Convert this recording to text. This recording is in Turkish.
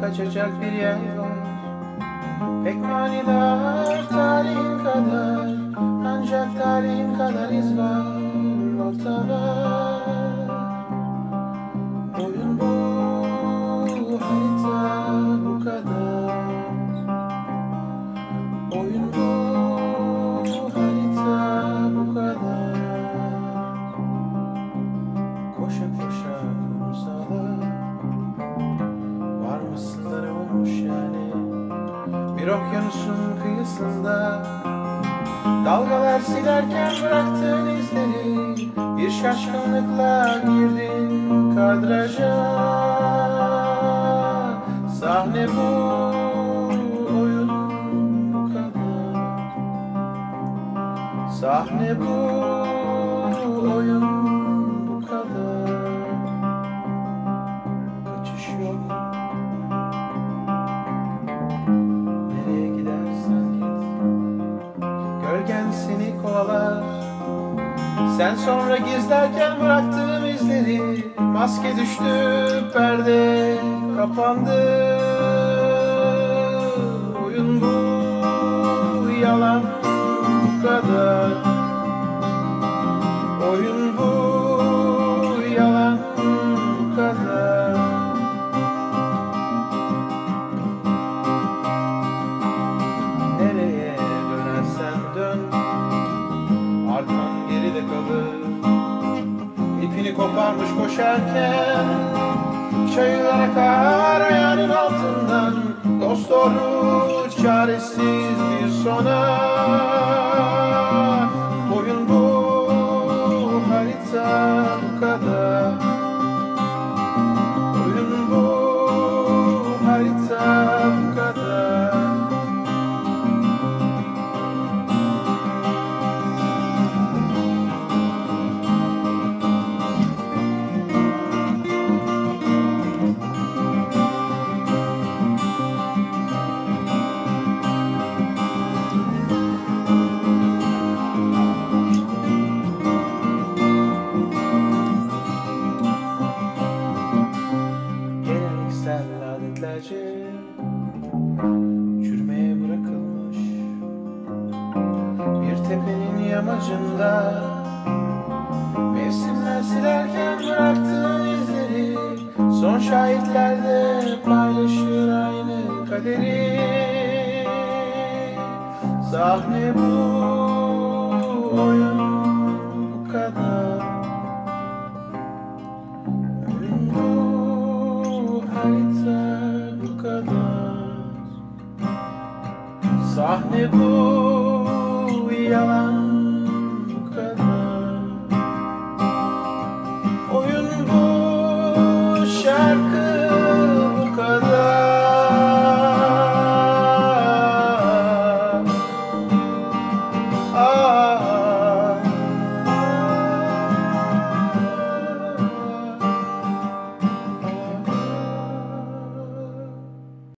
kaçacak bir yer var Pek manidar tarihin kadar Ancak tarihin kadar iz var Bir okyanusun kıyısında Dalgalar silerken bıraktığın izleri Bir şaşkınlıkla girdin kadraja. Sahne bu oyun bu kadar. Sahne bu oyun Kovalar. Sen sonra gizlerken bıraktığım izleri Maske düştü perde kapandı. Oyun bu yalan bu kadar. Oyun bu yalan bu kadar. Nereye dönersen dön geride kalır. İpini koparmış koşarken Çayırlar akar ayağının altından Dost doğru çaresiz bir sona yamacında Mevsimler silerken bıraktığın izleri Son şahitlerde paylaşır aynı kaderi. Sahne bu oyun bu kadar? Oyun bu harita bu kadar. Sahne bu yalan